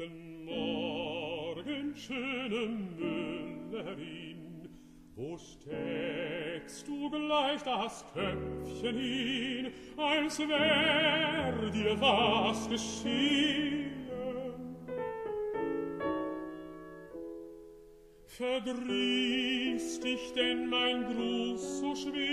Guten Morgen, schöne Müllerin, wo steckst du gleich das Köpfchen hin, als wär dir was geschehen? Verdrießt dich denn mein Gruß so schwer,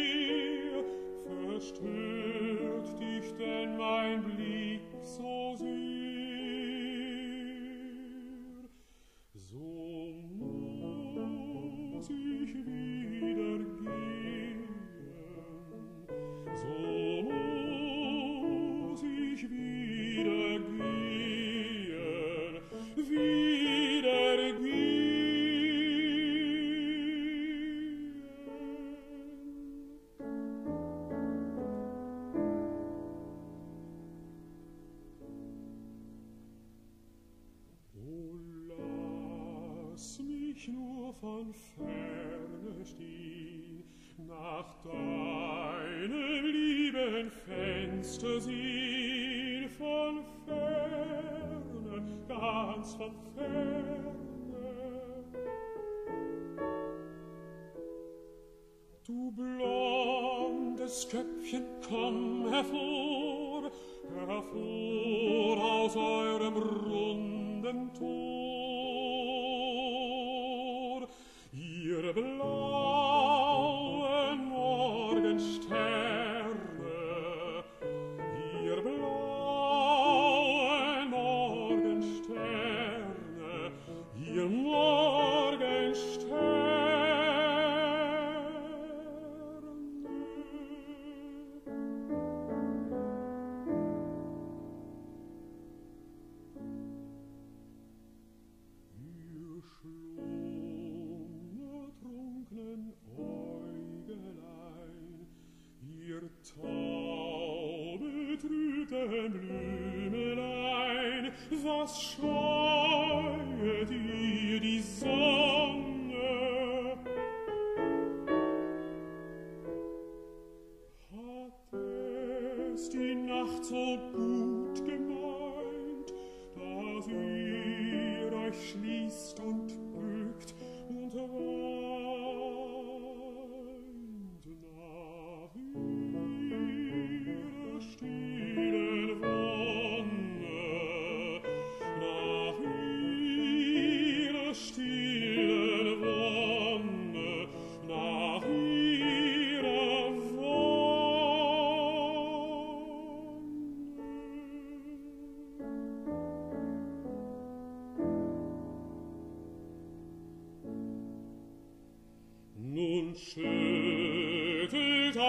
von ferne stehn nach deinem lieben Fenster sehn von ferne ganz von ferne Du blondes Köpfchen, komm hervor, hervor aus eurem runden Tor. Blonde. Blümelein, was scheuet ihr die Sonne? Hat es die Nacht so gut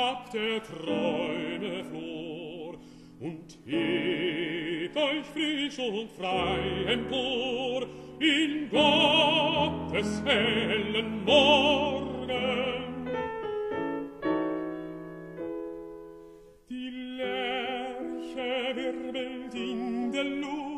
gab der Träume Flor und hebt euch frisch und frei empor in Gottes hellen Morgen. Die Lerche wirbelt in der Luft